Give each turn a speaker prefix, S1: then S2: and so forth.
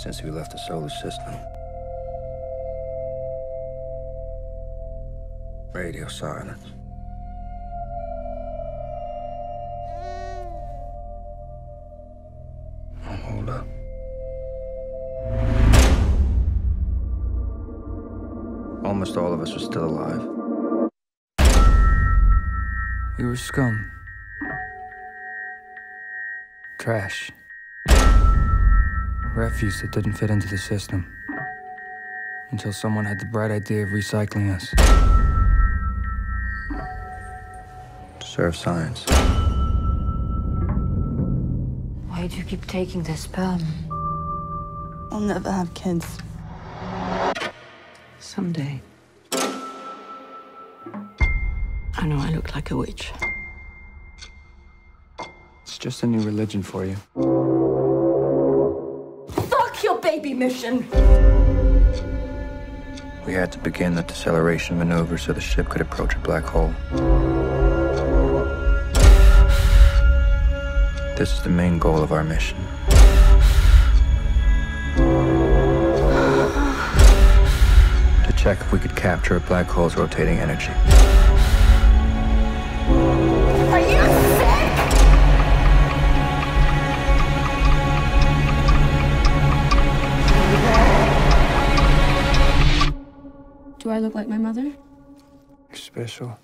S1: since we left the solar system. Radio silence. Oh, hold up. Almost all of us are still alive. We were scum. Trash. Refuse that didn't fit into the system. Until someone had the bright idea of recycling us. To serve science.
S2: Why do you keep taking this sperm?
S3: I'll never have kids.
S2: Someday. I know I look like a witch.
S1: It's just a new religion for you.
S3: Baby mission!
S1: We had to begin the deceleration maneuver so the ship could approach a black hole. This is the main goal of our mission. To check if we could capture a black hole's rotating energy.
S4: Do I look like my mother?
S1: Special.